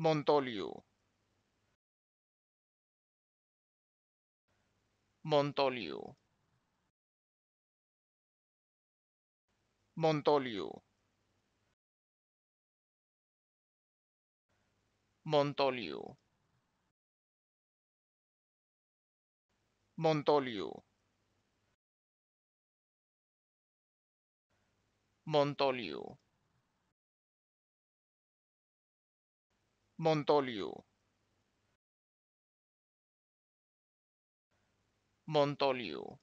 Montolio. Montolio. Montolio. Montolio. Montolio. Montolio Montolio. Montolio